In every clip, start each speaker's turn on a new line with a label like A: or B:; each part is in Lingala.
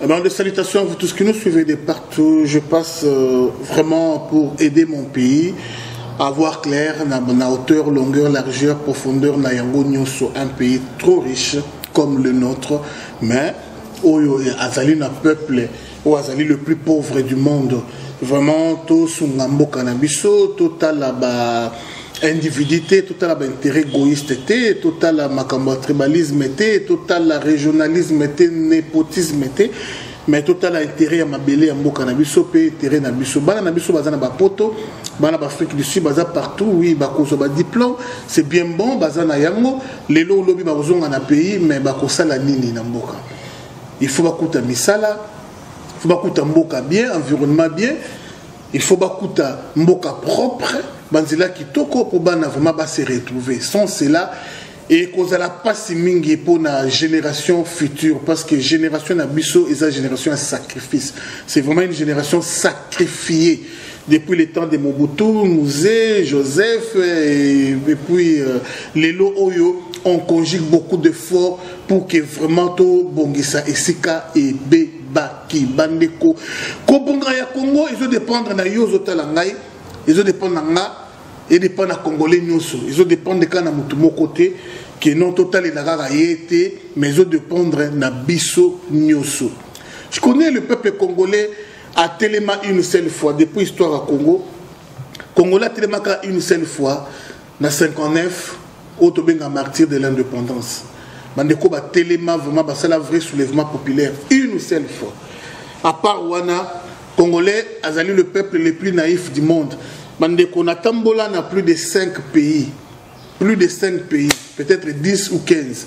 A: Eh ben, des salutations à vous tous qui nous suivez de partout. Je passe euh, vraiment pour aider mon pays à voir clair, na, na hauteur, longueur, largeur, profondeur, na yango sur un pays trop riche comme le nôtre, mais oyo azali na peuple oyo azali le plus pauvre du monde vraiment tosunga mboka na biso totala ba individu te totala baintérêt égoïste te totala makambo ya tribalisme te totala régionalisme te népotisme te mais totala intérêt ya mabele ya mboka na biso mpe intérêt na biso bana na biso baza na bapoto bana baafrike du sud baza partout oui bakozwa badiplôme c'est bien bon baza na yango lelo olobi bakozonga na pays mais bakosala nini na mboka il faut bakuta misala il faut bakuta mboka bien environnement bien Il faut bakuta mboka propre, banzela kitoko pour bana vraiment ba se retrouver. Sans cela, et kozala pasi mingi pour la génération future parce que génération na biso eza génération ya sacrifice. C'est vraiment une génération sacrifiée depuis le temps de Mobutu, Mouzé, Joseph et, et puis euh, Lelo Oyo on conjugue beaucoup d'efforts pour que vraiment tout Bongisa Esika et B baki bandeko kobonga ya congo ezodépendre na yo ozotala ngai ezodépendre na nga edépend na congolais nyonso ezodépendre kaka na motu moko te ke non totalela kaka ye te mais ezodépendre na biso nyonso je connais le peuple congolais atelema une seule fois depuis histoire ya congo congolais atelemaka une seule fois na 59 oyo tobenga martyr de l'indépendance bandeko batelema vraiment basala vrai soulèvement populaire une seule fois à part wana congolais azali le peuple le plus naïf du monde bandeko natambola na plus de 5 pays plus de 5 pays peut-être 10 ou 15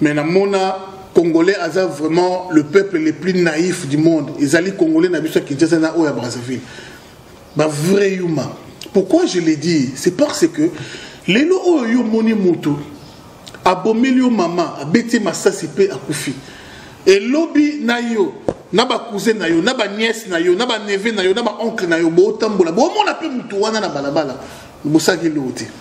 A: mais namona congolais aza vraiment le peuple le plus naïf du monde ezali congolais na biso ya kinshasa na oyo ya brazzaville ba vrai yuma pourquoi je le dis c'est parce que lelo oyo yo omoni moto abomeli yo mama abeti ye masasi mpe akufi elobi na yo na bacousin na yo na baniese na yo na baneve na yo na baoncle na yo botambola bomona mpe moto wana na balabala bosalaki eloko te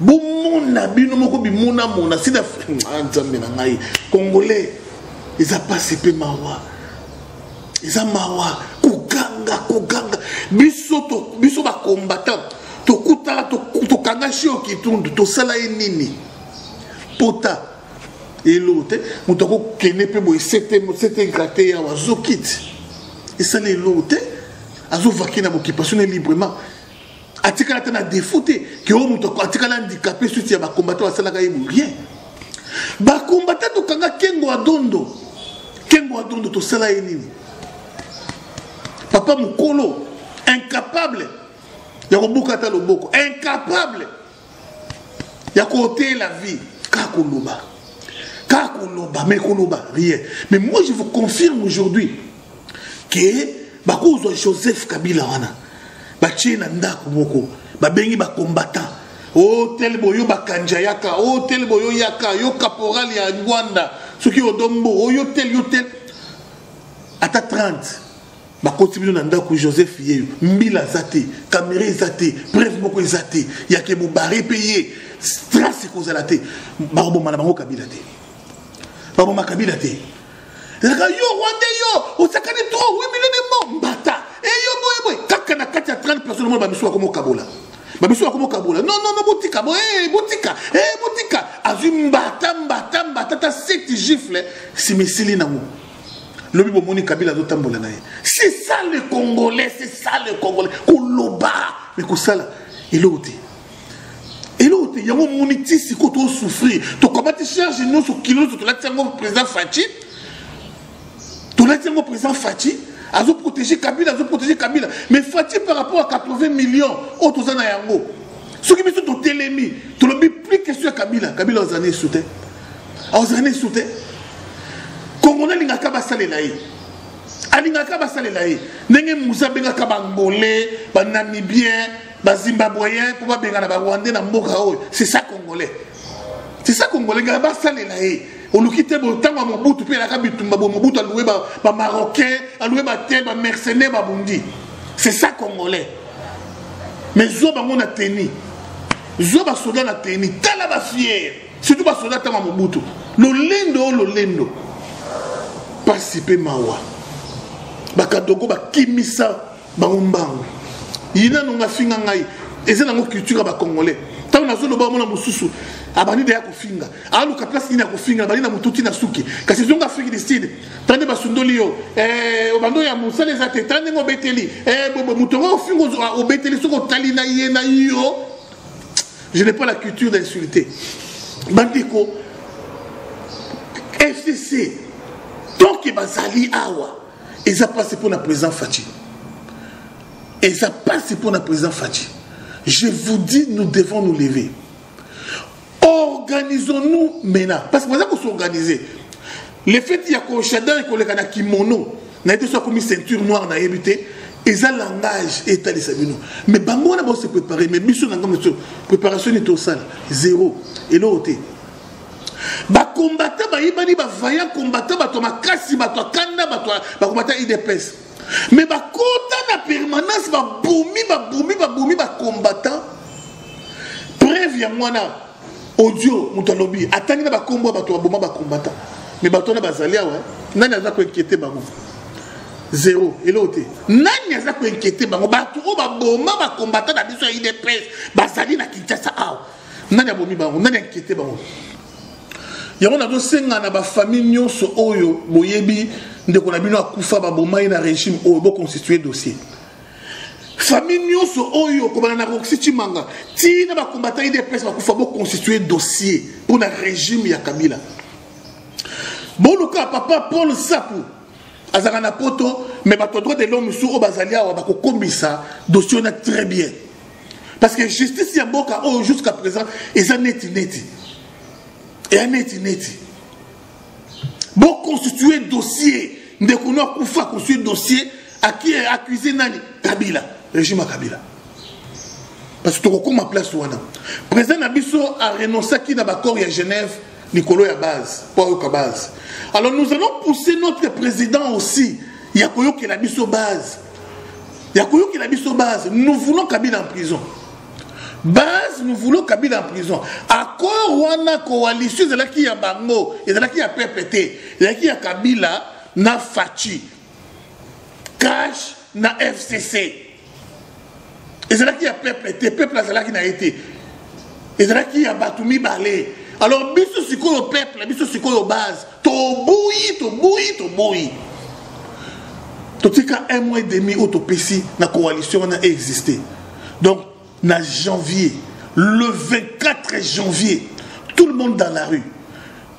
A: bomona bino moko bimonamona sida ah, nzambe na ngai congolais eza pasi mpe mawa eza mawa koganga koganga biso biso bacombattant tokutana tokanga shio kitundu tosala ye nini pota eloko te moto akokende mpe boye sete egrate yawa azokiti esali eloko te azovaki na bokipation ne librement atikala ata na defaut te ke oyo moto atikala handicapé suti ya bakombata basalaka ye bo rien bakombata tokanga kengo adondo kengo adondo tosala ye nini papa mokolo incapable ya kobuka ata loboko incapable ya kotela vie kaka koloba kaka koloba mais koloba rien mais moi je vous confirme aujourd'hui ke bakozwa joseph kabila wana batie na ndako moko babengi bacombattant hotel oh, boyo bakanja yaka hotel oh, boyo yaka yo caporal ya rwanda soki odombo oyo oh, tel yo tel ata 30 bakoti bino na ndako joseph yeyo mbila aza te kamera eza te preuve moko eza te yake bobare mpe ye stress ekozala te bakoboma na bango kabila te baboma kabila te ezaka yo rwande yo osakani tro wi milio de mo mbata eyo eh, boye boye kaka na kati ya 30 personne mona bamisu bakomokabola bamisu bakomokabola non non non botika bo eh, botika eh, botika azwi mbata mbata mbata ta seti gifle simisili nango lobi bomoni kabila azotambola na ye c'est ça le congolais c'est ça le congolais koloba me kosala eloko te eloko te yango omoni ti sikoyo tosouffrir tokamati charge nyonso kilo nyonso tolati yango président faci tolati yango président faci azoprotege kabila azoprotege kabila mais faci par rapport à 80 millions oyo toza na yango soki biso totelemi tolobi plus question ya kabila kabila azali esu te ozali na esu te kongo nalingaka basalela ye alingaka basalela ye ndenge musa abengaka bangolais banamibien bazimbabweyen mpo babengana barwandais na mboka oyo c'est ça congolais c'est ça congolais ngaka basalela ye oluki te boye ntango ya mobutu mpe elaka bitumba boye mobutu alouwe bamarocain alouwe batel bamercenaire babundi c'est ça congolais mais zwa bango na teni zwa basoda na teni tala bafiere surtout basoda ntango ya mobutu lolendo o lolendo mpasi mpe mawa bakadogo bakimisa bango mbangu ye nano nga afinga ngai eza nango culture ya bacongolais ntango nazoloba omona mosusu abandi deya kofinga aluka place nini akofinga abandi na motuti na suki kasi ezonga afrique du sud ta nde basundoli yo eh, obandi oyo ya mosala eza te ta ndenge obeteli eh, moto yango ofinga obeteli soki otali na ye na yo je n'ai pas la culture d'insulter bandeko fcc tant que bazali awa eza mpasi mpo na président faci eza mpasi mpo na président faci je vous dis nous devons nous lever organisons nous maintenant parce que baza kosorganize le fait ya koshadar ekoleka na kimono nayebi so akomi ceinture noire nayebi te eza langage etalisa bino mais bango wana bose prépare mais biso na ngambo biso préparation nini tosala zéro eloko te bakombata bayebani bavaillant kombata bato ya makasi bato ya kanda bato bakombata idps mais bakota na permanence babomi babomi babomi bacombattant preuve yango wana audio moto alobi atangi na bakombo ya bato baboma bacombattant mais bato wana bazali awa eh. nani aza koinquiete bango zero eloko te nani aza koinquiete bango bato oyo baboma bacombattant na biso ya idps bazali na kinshasa awa nani abomi bango nani ainquiete bango yango nazosenga na bafamille nyonso oyo boyebi ndeko na bino akufa babomai na régime oyo boconstitue dossier famille nyonso oyo kobana na roxi cimanga tii na bakombata idps bakufa boconstitue dossier mpo na régime ya kabila boluka papa paul sapu azalaka na poto mais bato ya droit de l'homme mosusu oyo bazali awa bakokomisa dossier wana très bien parce que justice ya mboka oyo jusqu'à présent eza neti neti eya neti neti boconstitue dossier ndeko no akufa constitue dossier aki accuse nani kabila régime ya kabila parce que tokokoma place wana président na biso arenoncaki na baccord ya genève likolo ya base mpo ayoka base alors nous allons pousser notre président aussi ya koyokela biso base ya koyokela biso base nous voulons kabila en prison base nous voulons kabila en prison accord wana coalition ezalaki ya bango ezalaki ya pepe te ezalaki ya kabila na faci cash na fcc ezalaki ya peuple te peuple azalaki na ye te ezalaki ya bato mibale alors biso sikoyo peuple biso sikoyo base tobuyi tobuyi tobuyi totika un mois et demi oyo topesi na coalition wana existe donc na janvier le 24 janvier tout le monde dans la rue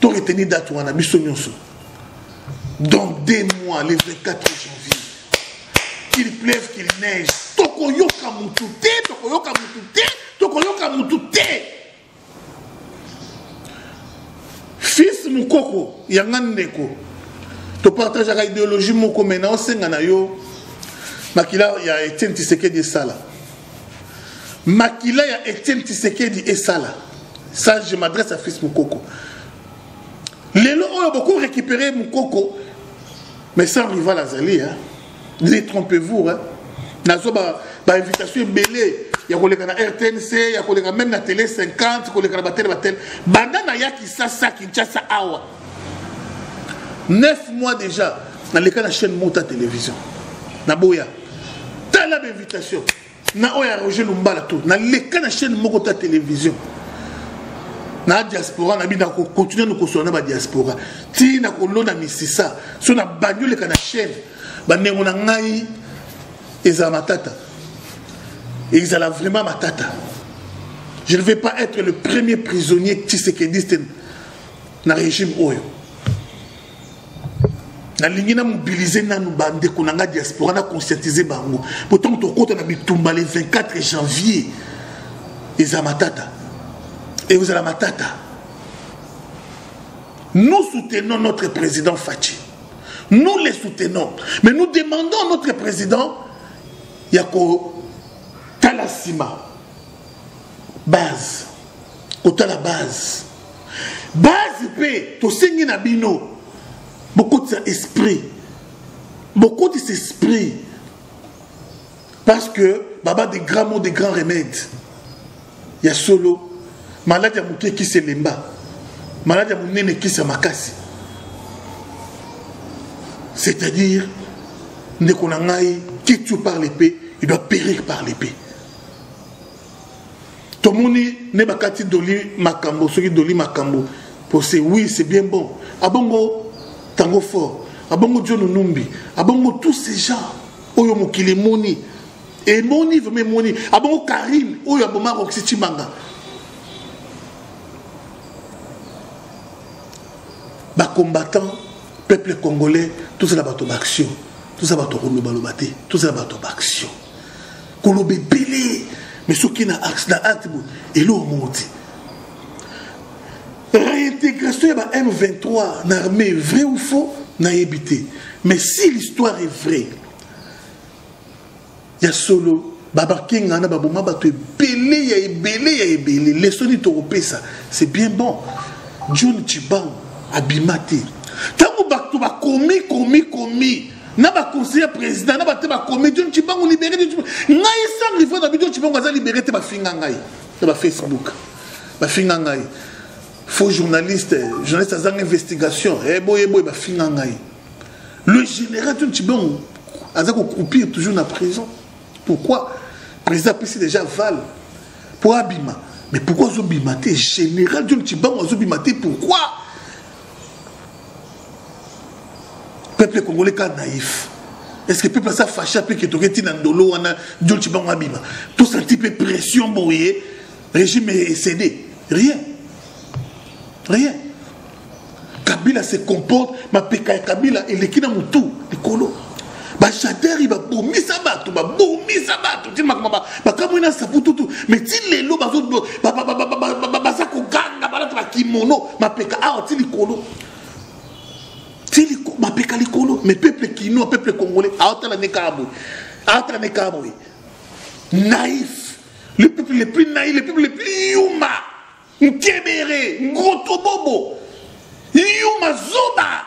A: to reteni date wana biso nyonso dans deux mois le 24 janvier qu'il pleuve qu'il neige tokoyoka mutu te tokoyoka mutu te tokoyoka mutu te fils mokoko yanga ndeko topartageaka ideologie moko mai naosenga na yo makila ya etienne tisekedi esala makila ya etienne tisekedi esala ça je m'adresse à fils mukoko lelo oyo boko récupérer mukoko mais sans rival azali hein? ne trompez-vous hein? nazwa bainvitation ba ebele ya koleka na rtnc ya koleka meme na tele 50 koleka na batele batele banda nayaki sasa kinshasa awa 9 mois déjà naleka na chaîne mota télévision naboya tala bainvitation na oyo ya roger lumbala to naleka na chaîne moko ta télévision na diaspora na bino nakokontinue nokosola na badiaspora ti nakolona misisa so na bandi oleka na chaîne bandengo na ngai ezala matata ezala vraiment matata je ne vais pas être le premier prisonnier tisekediste na régime oyo nalingi na mobilize nanu bandeko na ngai diaspora na conscientise bango po ntango tokota na bitumba le 24 janvier eza matata ekozala matata nous soutenons notre président faci nous les soutenons mais nous demandons notre président ya kotala nsima base kotala base base mpe tosengi na bino bokotisa esprit bokotisa esprit parce que baba de grand mot de grand remède ya solo maladi ya moke ekisi elemba maladi ya monene ekisi ya makasi c'est-à-dire ndeko na ngai qui tue par l'épée il doit périr par l'épée tomoni nde bakati doli makambo soki doli makambo po c'est oui c'est bien bon abongo tango fort abongo diono numbi abongo tous ces gens oyo mokili emoni emoni vraimen emoni abongo karine oyo aboma roxy cimanga bacombattant peuple congolais tozala bato baaction tozala bato kolobaloba te tozala bato baaction koloba ebele mais soki na axe na acte bo eloko moko te réintégration ya ba m23 na armée vrai ou faux nayebi te mais si l'histoire est vraie ya solo babakenga na baboma bato ebele ya ebele ya ebele leso nini tokopesa c'est bien bon john chibango abima te ntango bato bakomi komi komi na ba conseiller ya président na ba te ba comédien John Chibangu libéré John Chibangu ngai sans rivaux na bi John Chibangu aza libéré te ba finga ngai na ba Facebook ba finga ngai faux journaliste journaliste azanga investigation eh boye boye ba finga ngai le général John Chibangu aza ko croupir toujours na prison pourquoi président apesi déjà val po abima mais pourquoi azobima te général John Chibangu azobima te pourquoi peuple congolais ka naïf est ce que peuple aza facha mpe ketoke ntina ndolo wana jol cibango abima tosanti mpe pression boye régime ecede rien rien kabila se comporte mapeka ya kabila eleki na motu likolo bachateri babomisa bato babomisa bato ti makambo bakamwi na sapututu me ti lelo baza koganga balata bakimono mapeka awa ti likolo mapeka likolo me peuple kinois peuple congolais aotala ne kaka boye aotala ne kaka boye naïf le peuple le plus naïf le peuple le plus yuma nkebere ngotobobo yuma zoba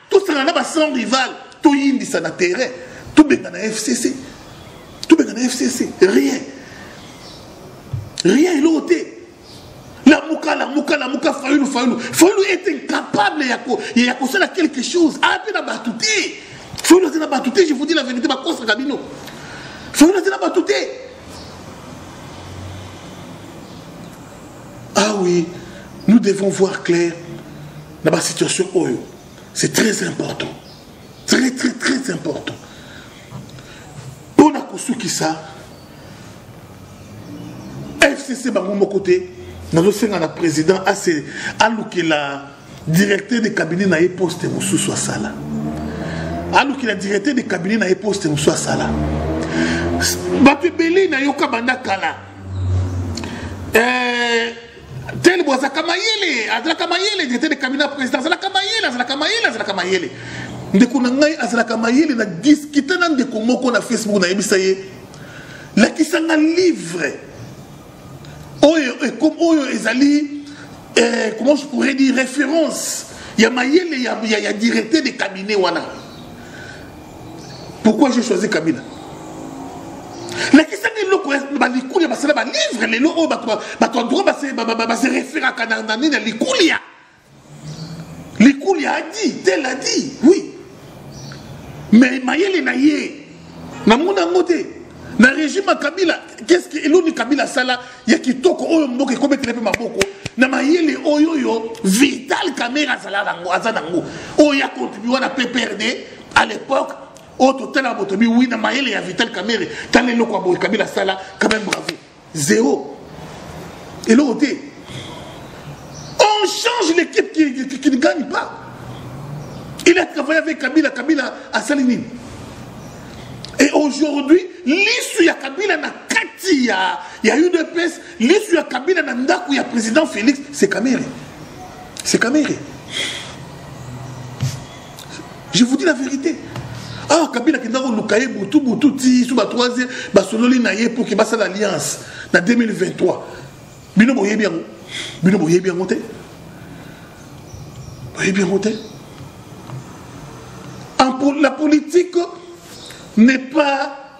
A: tosangana na ba sans rival toyindisa na terrain tobengana fcc tobengana fcc rien rien eloko te lamuka lamuka lamuka fayulu fayulu fayulu est incapable ya kosala quelque chose ape na bato te fayulu aza na bato te je vous dis la vérité bakosaka bino fayulu aza na bato te ah oui nous devons voir clair na ba situation oyo c'est très important très très très important mpona kosukisa fcc bango moko te nazosenga na président ase alukela directeur de cabinet na ye poste mosusu asala alukela directeur de cabinet na ye poste mosusu asala bato ebele nayoka banda kala eh, Tel bo azalaka mayele, azalaka mayele, directeur de cabinet président, azalaka mayele, azalaka mayele, azalaka mayele. Ndeko na ngai azalaka mayele na discuter na ndeko moko na Facebook na yebisa ye lakisa nga livre oyo comme oyo ezali eh, comment je pourrais dire référence ya mayele ya, ya, ya directeur de cabinet wana pourquoi j'ai choisi kabila lakisaki eloko balikulia basala balivre lelo oyo bato ya droit base referaka na nini ya likulia likulia adi tel adi oui mais mayele na ye namona yango te na régime ya kabila qu'est-ce que eloni kabila asala ya kitoko oyo mboka ekobetela mpe maboko na mayele oyo oyo vital kamere azala nango aza nango oyo ya contribue wana pprd à l'époque oyo totala moto bi wi na mayele ya vital kamere tala eloko ya boye kabila asala quand même bravo zero eloko te on change l'équipe qui, qui, qui ne gagne pas il a travaillé avec kabila kabila asali nini et aujourd'hui lisu ya kabila na kati ya, ya udps lisu ya kabila na ndako ya président félix c'est kamere c'est kamere je vous dis la vérité awa ah, kabila akenda koluka ye butu butu ti so batroise basololi na ye mpo ke basala alliance na 2023 bino boyebi yango bino boyebi yango te boyebi yango te la politique n'est pas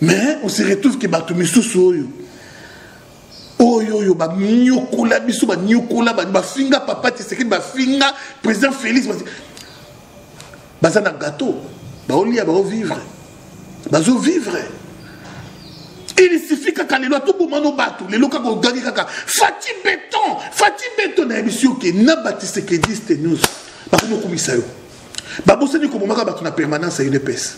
A: mais on se retrouve ke bato misusu oyo oyo oyo banyokola biso banyokola bafinga papa tisekedi bafinga président félix baza na gâteau baolia baovivre bazovivre il suffit kaka lelo atoboma no bato lelo kaka ogangi kaka fati beton fati beton na yebisi yo ke na batisekediste nyonso bakomi okumisa yo babosani kobomaka bato na permanence ya udps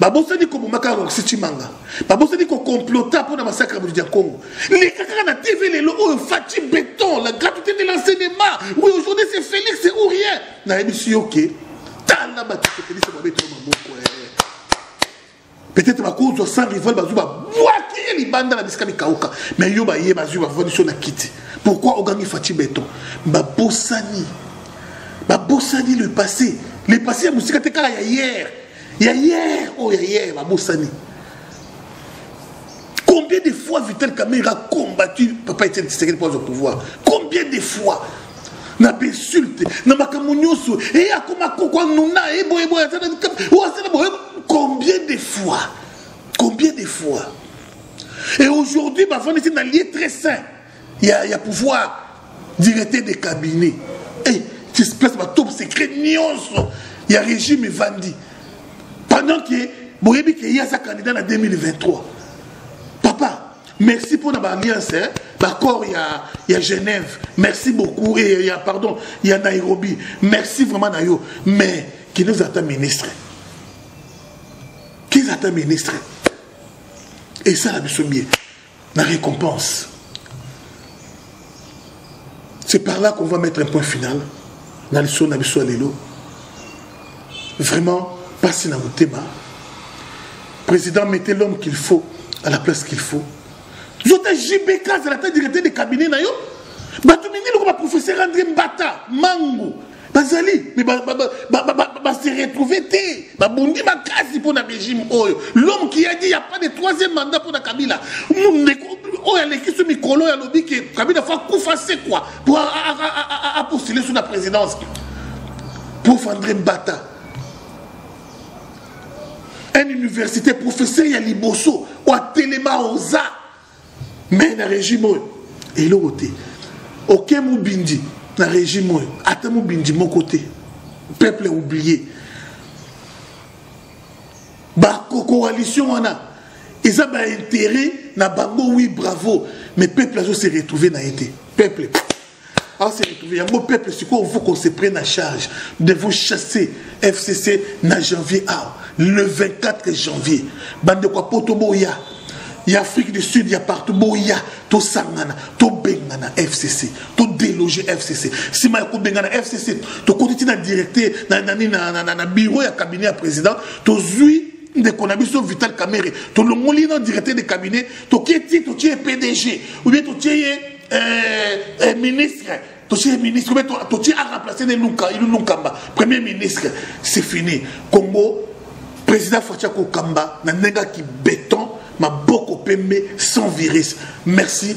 A: babosani kobomaka roxy chimanga babosani kokomplota mpo na masakre ya moto ya congo leka kaka na tv lelo oyo faci beton la gratuité de l'enseignement oui aujourd'hui c'est félix ou rien nayebisi yo ke tala batikepelisa babetolo maboko eh. peut-être bakozwa sans rival bazwi babwaki ye libanda na bisika mikauka mais yo baye bazwi bavandi so na kiti pourquoi ogangi fati beton babosani babosani le passé le passé ya mosika te kaka ya hier ya hier oyo oh, ya hier babosani Combien de fois Vital Kamerhe a combattu Papa Etienne Tshisekedi pour le pouvoir Combien de fois na insulte na makambo nyonso e akoma koko anuna e boyeboye azala boye combien de fois combien de fois et aujourd'hui bavandisi na lie très saint ya, ya pouvoir directeur de cabinet hey, eh, espèce ba top secret nyonso ya régime evandi pendant que boyebi ke ye aza candidat na 2023 papa merci mpo na baalliance eh? baccord ya, ya genève merci beaucoup et ya pardon ya nairobi merci vraiment na yo mais kende ozala ata ministre kende ata ministre esala biso bien na récompense c'est par là qu'on va mettre un point final na liso na biso ya lelo vraiment mpasi na motema président mettez l'homme qu'il faut à la place qu'il faut zota jbk azala ta directeur de cabinet na yo bato mingi loko baprofesseur andre mbata mango bazali me base retrouve te babundi makasi mpo na régime oyo l'homme qui a dit ya pas de troisième mandat mpo na kabila ndeko oyo aleki so mikolo oyo alobi ke kabila fa kufa sekwa mpo apostule so na présidence prof andré mbata un université professeur ya liboso oyo atelema oza mais na régime oyo eloko te oke mobindi na régime oyo ata mobindi moko te peuple oublie bacoalition wana eza baintérêt na bango oui bravo mais peuple azo se retrouve na ye te peuple Ah, c'est retrouvé. Yango peuple, c'est quoi vous qu'on se prenne en charge de vous chasser FCC na janvier ah, le 24 janvier. Bande quoi poto boya. Ya Afrique du Sud, ya partout boya. To sangana, to bengana FCC, to déloger FCC. Si ma ko bengana FCC, to kotiti na directeur na na na na na bureau ya cabinet ya président, to zui ndeko na biso vital kamere tolongoli na directeur de cabinet tokie ti totie pdg ou bien totie ye eh, eh, ministre totie ministre mais totie a remplacer ne luka ilu lukamba premier ministre c'est fini congo président fatia kokamba na ndenge aki béton maboko pembe sans virus merci